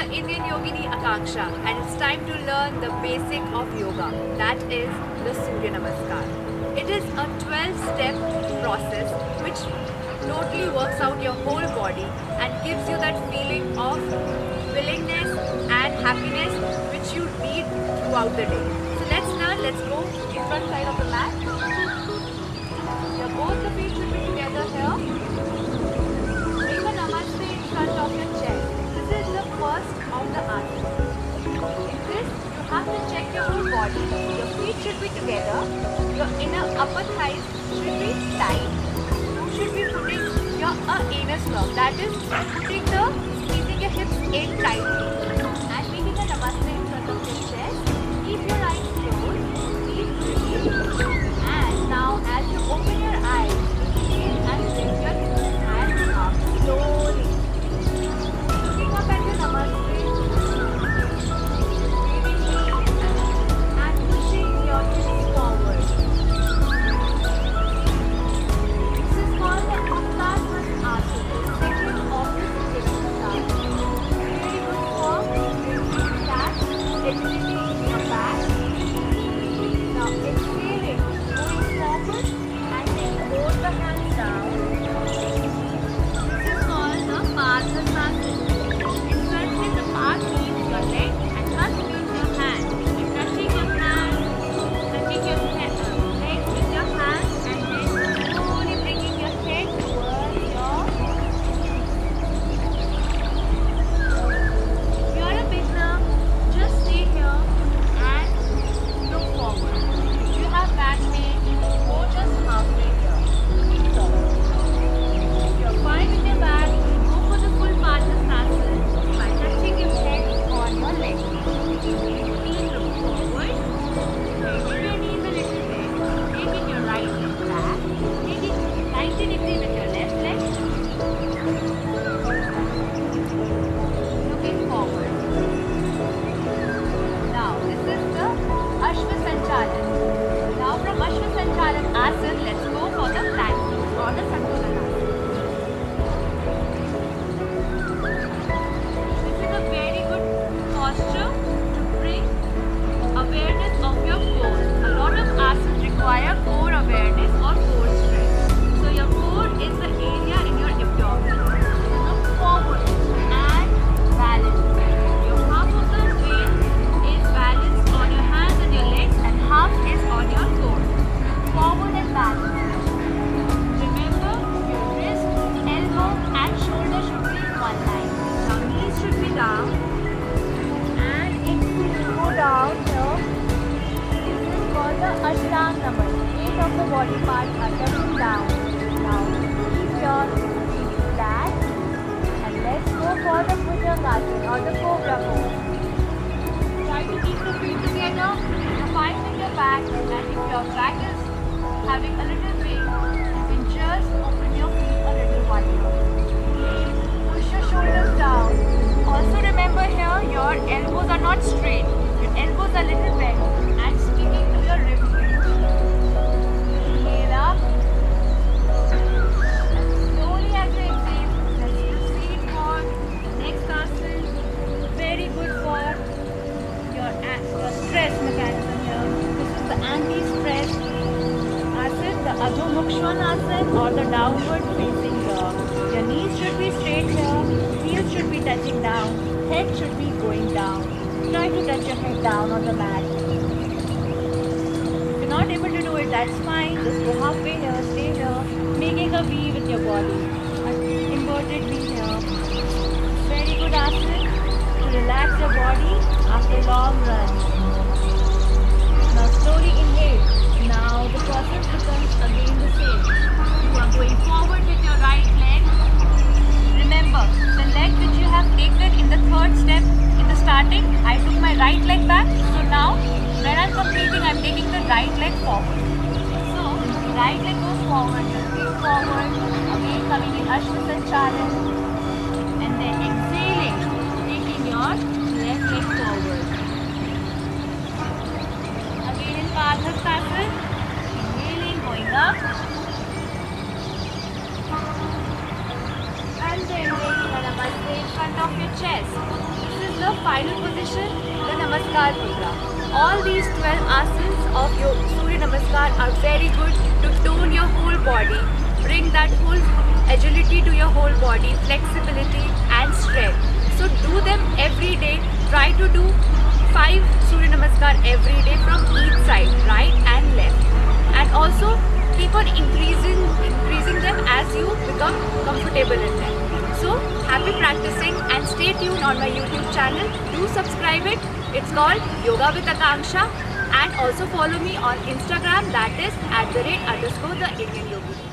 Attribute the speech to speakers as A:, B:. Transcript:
A: the Indian yogini Akanksha and it's time to learn the basic of yoga that is the Surya Namaskar. It is a 12 step process which totally works out your whole body and gives you that feeling of willingness and happiness which you need throughout the day. So let's learn, let's go in front side of the mat. Both the feet should be together here. Make a namaste in front of your chest. This the asana. In this, you have to check your whole body. Your feet should be together. Your inner upper thighs should be tight. You should be putting your uh, anus nerve. That is putting the squeezing your hips in tightly. Of the body parts are touching down. Now, keep your feet flat. And let's go for the Bhujangasana or the Cobra pose. Try to keep the feet together, you're fine your back, and if your back is having a little the Adho Mukha asana or the downward facing dog. Your knees should be straight here, heels should be touching down, head should be going down. Try to touch your head down on the mat. If you're not able to do it, that's fine. Just go halfway here, stay here, making a V with your body. Inverted V here. Very good asana to relax your body after long runs. Now slowly inhale. The process becomes again the same. You are going forward with your right leg. Remember, the leg which you have taken in the third step in the starting, I took my right leg back. So now, when I'm completing, I'm taking the right leg forward. So, right leg goes forward, forward, again coming in Ashwasanchalan, and then exhaling, taking your left leg forward. Again in Padmasana, inhaling, going up. And then making a namaste in front of your chest. This is the final position, the Namaskar Mudra. All these 12 asanas of your Surya Namaskar are very good to tone your whole body, bring that whole agility to your whole body, flexibility and strength. So do them every day. Try to do 5 Surya Namaskar every day from each side, right and left. And also keep on increasing increasing them as you become comfortable in them. Happy practicing and stay tuned on my YouTube channel. Do subscribe it. It's called Yoga with Akanksha and also follow me on Instagram that is at the rate underscore the Indian Yogi.